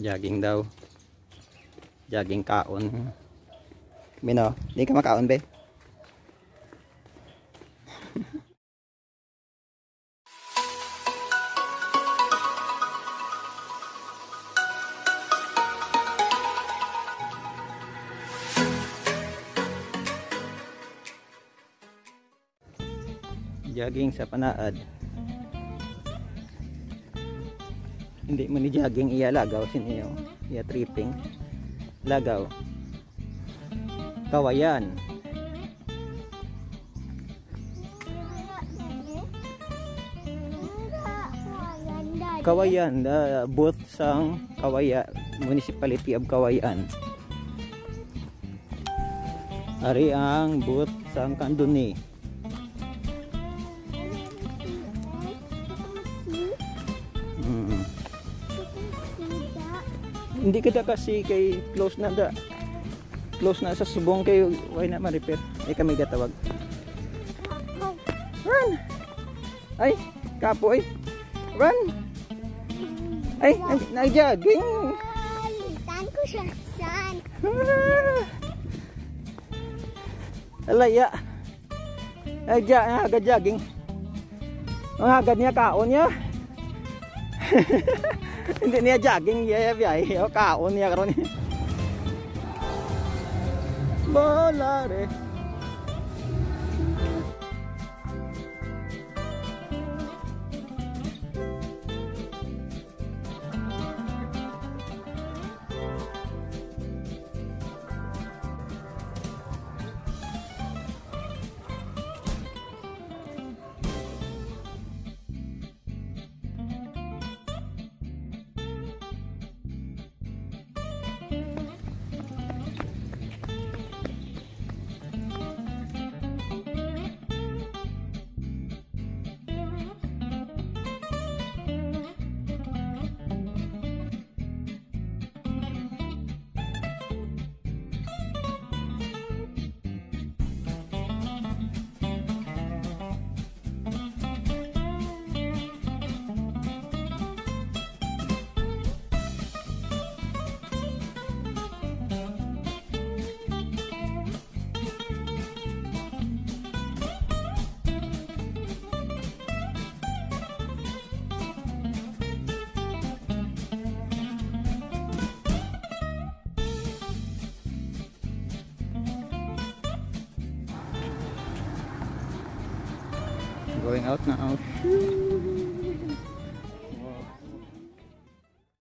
Jogging daw. Jogging kaon. Mino, di ka makaon be? jogging sa panaad hindi mo ni jogging. Iya lagaw siniyo iya tripping. Lagaw. Kawayan. Kawayan the booth sang kawaya municipality of kawayan. Ari ang booth sang kanduni Hindi kita kasi kay close na da. Close na sa subong kay why na ma-repair. Ay kami gatawag. Run. Ay, kapo ay. Run. Ay, nag-jogging. Tan ko siya san. Alaya. Ay, ja, agad jogging. Ang agad niya kaon niya. Hindi niya jogging ya biyahe o kaon niya karon. Bolare. Going out now.